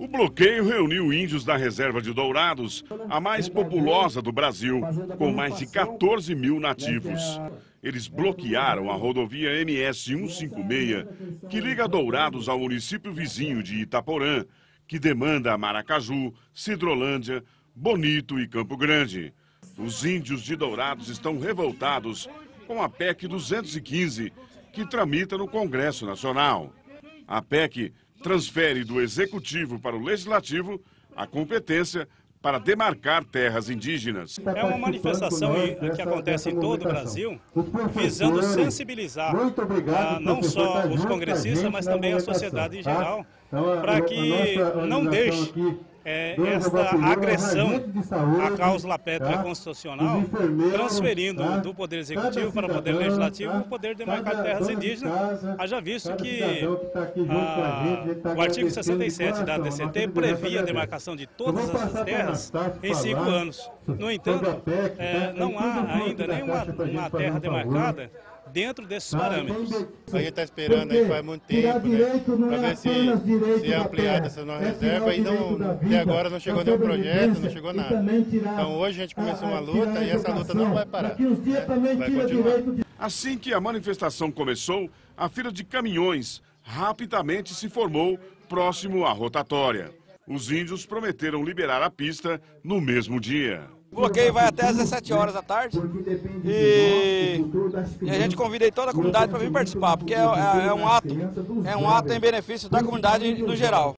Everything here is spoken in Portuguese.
O bloqueio reuniu índios da reserva de Dourados, a mais populosa do Brasil, com mais de 14 mil nativos. Eles bloquearam a rodovia MS 156, que liga Dourados ao município vizinho de Itaporã, que demanda Maracaju, Cidrolândia, Bonito e Campo Grande. Os índios de Dourados estão revoltados com a PEC 215, que tramita no Congresso Nacional. A PEC transfere do Executivo para o Legislativo a competência para demarcar terras indígenas. É uma manifestação que acontece em todo o Brasil, visando sensibilizar ah, não só os congressistas, mas também a sociedade em geral, para que não deixe é, esta agressão à cláusula pétrea constitucional, transferindo do Poder Executivo para o Poder Legislativo o poder de demarcar terras indígenas, haja visto que a, o artigo 67 da DCT previa a demarcação de todas essas terras em cinco anos. No entanto, é, não há ainda nenhuma uma terra demarcada dentro desses parâmetros. A gente está esperando aí faz muito tempo, né? Para ver se, se é ampliada essa nova reserva e não, até agora não chegou nenhum projeto, não chegou nada. Então hoje a gente começou uma luta e essa luta não vai parar. Né? Vai continuar. Assim que a manifestação começou, a fila de caminhões rapidamente se formou próximo à rotatória. Os índios prometeram liberar a pista no mesmo dia. O bloqueio vai até às 17 horas da tarde e, e a gente convida toda a comunidade para vir participar, porque é, é, é, um ato, é um ato em benefício da comunidade no geral.